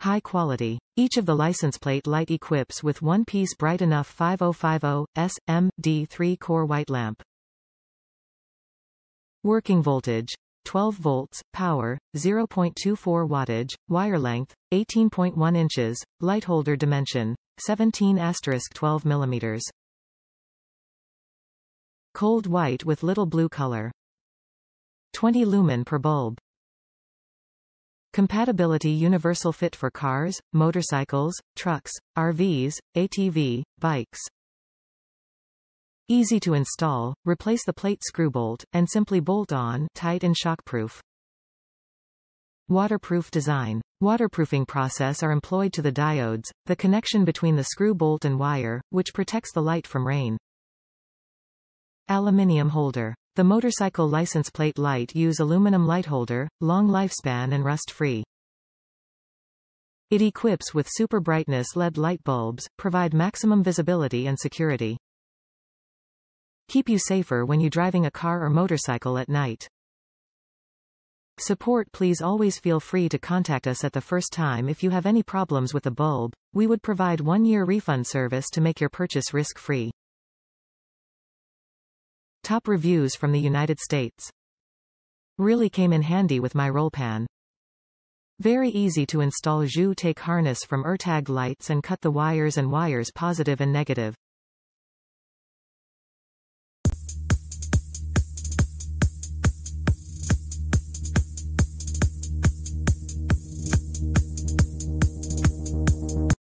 High quality. Each of the license plate light equips with one piece bright enough 5050 S.M. D3 core white lamp. Working voltage. 12 volts, power, 0.24 wattage, wire length, 18.1 inches, light holder dimension, 17 asterisk 12 millimeters. Cold white with little blue color. 20 lumen per bulb. Compatibility universal fit for cars, motorcycles, trucks, RVs, ATV, bikes. Easy to install, replace the plate screw bolt, and simply bolt on, tight and shockproof. Waterproof design. Waterproofing process are employed to the diodes, the connection between the screw bolt and wire, which protects the light from rain. Aluminium holder. The motorcycle license plate light use aluminum light holder, long lifespan and rust-free. It equips with super brightness LED light bulbs, provide maximum visibility and security. Keep you safer when you driving a car or motorcycle at night. Support Please always feel free to contact us at the first time if you have any problems with the bulb. We would provide one-year refund service to make your purchase risk-free. Top reviews from the United States. Really came in handy with my roll pan. Very easy to install Zhu take harness from ERTAG lights and cut the wires and wires positive and negative.